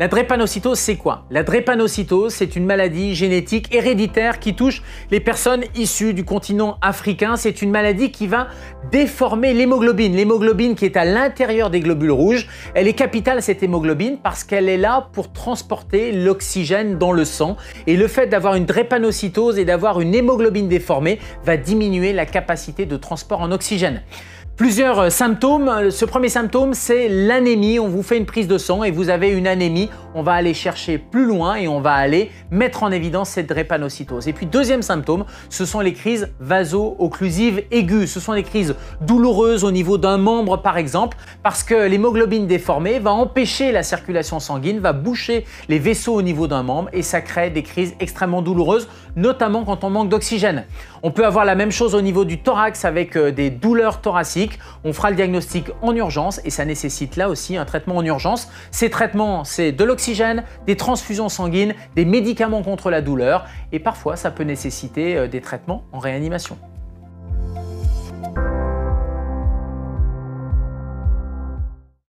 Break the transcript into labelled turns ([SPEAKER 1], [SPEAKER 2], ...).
[SPEAKER 1] La drépanocytose, c'est quoi? La drépanocytose, c'est une maladie génétique héréditaire qui touche les personnes issues du continent africain. C'est une maladie qui va déformer l'hémoglobine. L'hémoglobine qui est à l'intérieur des globules rouges. Elle est capitale, cette hémoglobine, parce qu'elle est là pour transporter l'oxygène dans le sang. Et le fait d'avoir une drépanocytose et d'avoir une hémoglobine déformée va diminuer la capacité de transport en oxygène. Plusieurs euh, symptômes. Ce premier symptôme, c'est l'anémie. On vous fait une prise de sang et vous avez une anémie. On va aller chercher plus loin et on va aller mettre en évidence cette drépanocytose. Et puis deuxième symptôme, ce sont les crises vaso-occlusives aiguës. Ce sont des crises douloureuses au niveau d'un membre par exemple, parce que l'hémoglobine déformée va empêcher la circulation sanguine, va boucher les vaisseaux au niveau d'un membre et ça crée des crises extrêmement douloureuses, notamment quand on manque d'oxygène. On peut avoir la même chose au niveau du thorax avec euh, des douleurs thoraciques on fera le diagnostic en urgence et ça nécessite là aussi un traitement en urgence. Ces traitements, c'est de l'oxygène, des transfusions sanguines, des médicaments contre la douleur et parfois ça peut nécessiter euh, des traitements en réanimation.